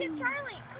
Charlie.